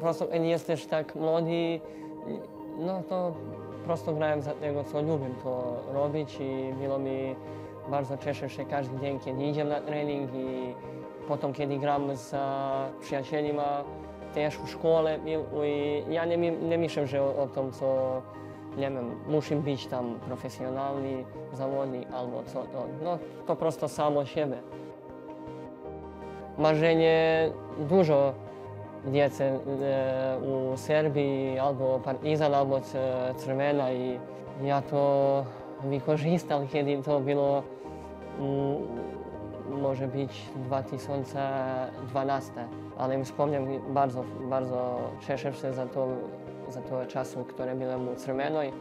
Prosto kiedy jesteś tak młody, no to prosto grałem za tego, co lubię to robić i było mi bardzo cieszę się każdy dzień, kiedy idę na trening i potem, kiedy gram z przyjaciółmi, też w szkole. I ja nie, nie myślę, że o, o tym, co nie wiem, muszę być tam profesjonalny zawodnik albo co to. No to prosto samo siebie. Marzenie dużo dzieci e, u Serbii albo Partizan albo C- Crvena i ja to wykorzystam, kiedy to było mm, może być 2012, ale wspomniałem bardzo, bardzo cieszę się za to, za to czasu, które byłem u Crvenoj.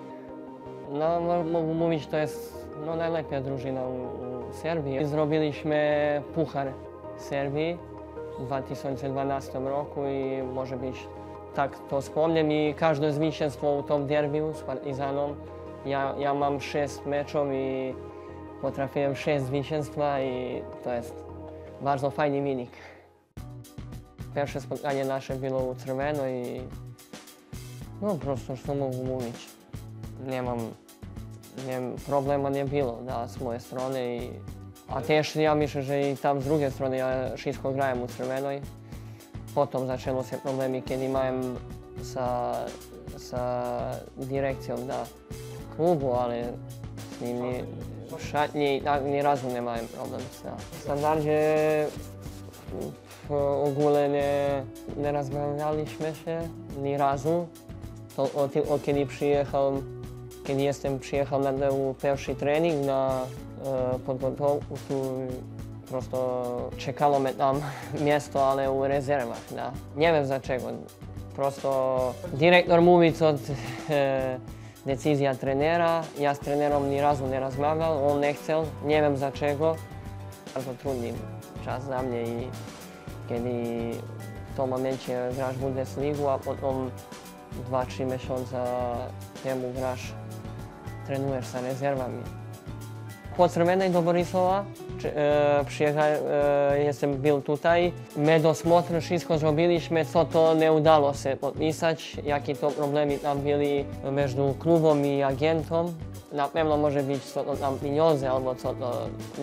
No, mo- mogę mówić, to jest no, najlepsza drużyna u, u Serbii. Zrobiliśmy Puchar Serbii w 2012 roku i może być tak to wspomnę i każde zwycięstwo u tym derbiu z Partizanem. Ja, ja mam sześć meczów i potrafiłem sześć zwycięstwa i to jest bardzo fajny wynik. Pierwsze spotkanie nasze było u Crveno i no po prostu co mogę mówić. Nie mam, nie, problemu nie było da, z mojej strony. I, a też ja myślę, że i tam z drugiej strony ja wszystko grałem u. Potem zaczęło się problemy, kiedy miałem sa, sa dyrekcją da, klubu, ale z nimi w szatni tak razu nie miałem problem. W standardzie w ogóle nie, nie rozmawialiśmy się ni razu. To od, od kiedy przyjechałem, kiedy jestem przyjechał na pierwszy trening na e, podgotowku, tu prosto czekało mnie tam miejsce, ale u rezerwach. Da. Nie wiem dlaczego. Prosto dyrektor mówi, co e, decyzja trenera. Ja z trenerem ni razu nie rozmawiał, on nie chciał, nie wiem dlaczego. Bardzo trudny czas dla mnie i kiedy w tym momencie grasz Bundesligu, a potem 2-3 miesiące temu grasz, trenujesz z rezerwami. Po Crvenej do Borisowa czy, e, przyjechałem, jestem był tutaj. My dosmotr wszystko zrobiliśmy, co to nie udało się podpisać, jakie to problemy tam byli między klubem i agentem. Na pewno może być co to tam pieniądze albo co to,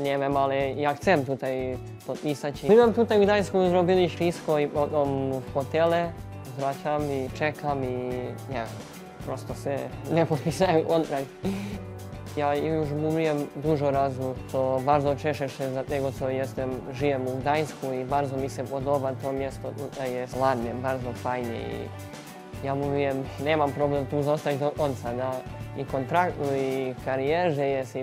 nie wiem, ale ja chcę tutaj podpisać. Byłem tutaj w Gdańsku, zrobili wszystko i potem w hotele z braciami czekam i nie prosto się nie podpisałem kontrakt. Ja już mówiłem dużo razy, to bardzo cieszę się z tego, co jestem, żyję w Gdańsku i bardzo mi się podoba to miasto, tutaj jest ładne, bardzo fajnie i ja mówiłem, nie mam problemu tu zostać do końca? I kontraktu, i karierze. Jest, i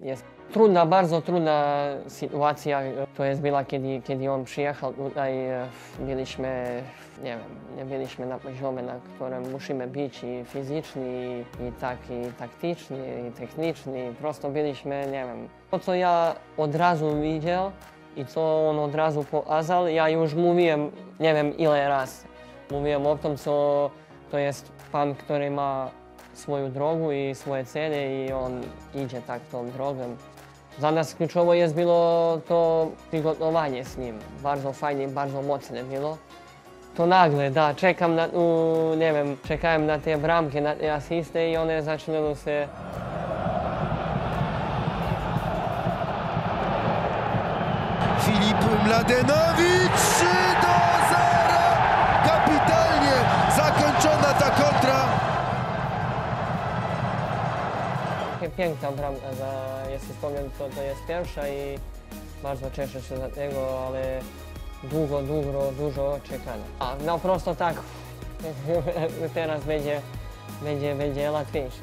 jest trudna, bardzo trudna sytuacja, to jest była, kiedy, kiedy on przyjechał tutaj, e, byliśmy, nie wiem, nie byliśmy na poziomie, na którym musimy być i fizyczni, i tak, i taktyczni, i techniczni, prosto byliśmy, nie wiem. To, co ja od razu widział i co on od razu pokazał, ja już mówiłem, nie wiem ile razy, mówiłem o tym, co to jest pan, który ma swoją drogę i swoje cele i on idzie tak tą drogą. Dla nas kluczowo jest było to przygotowanie z nim. Bardzo fajnie, bardzo mocne było. To nagle, da, czekam na, tu, nie wiem, czekałem na te bramki, na te asysty i one zaczynały się Filip Mladenowicz 3 do 0. Kapitalnie zakończona ta kontra. Piękna bramka, za, jeśli powiem, to, to jest pierwsza i bardzo cieszę się z tego, ale długo, długo, dużo czekania. A no prosto tak, teraz będzie, będzie, będzie łatwiejsze.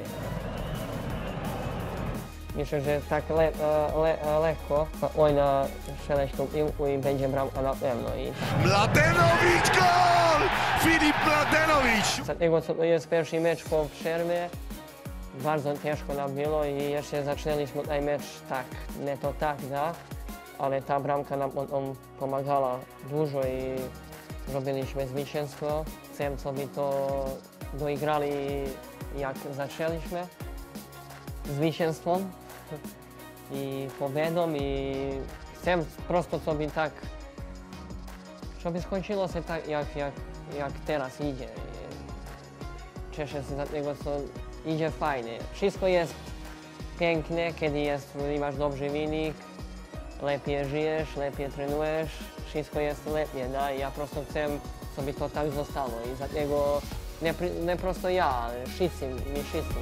Myślę, że tak le, le, lekko spokojna strzelasz tą piłkę i będzie bramka na pewno. I Mladenowicz gol! Filip Mladenowicz! Dlatego co to jest pierwszy mecz po przerwie, bardzo ciężko nam było i jeszcze zaczęliśmy ten mecz tak, nie to tak, da, ale ta bramka nam potem pomagała dużo i zrobiliśmy zwycięstwo. Żeby to doigrali jak zaczęliśmy zwycięstwem i pobiedą i chcę prosto sobie tak żeby skończyło się tak, jak, jak, jak teraz idzie. Cieszę się z tego, co idzie fajnie. Wszystko jest piękne, kiedy jest, masz dobry wynik, lepiej żyjesz, lepiej trenujesz, wszystko jest lepiej. I ja po prostu chcę, żeby to tak zostało i dlatego nie, nie prosto ja, ale wszyscy, my wszyscy.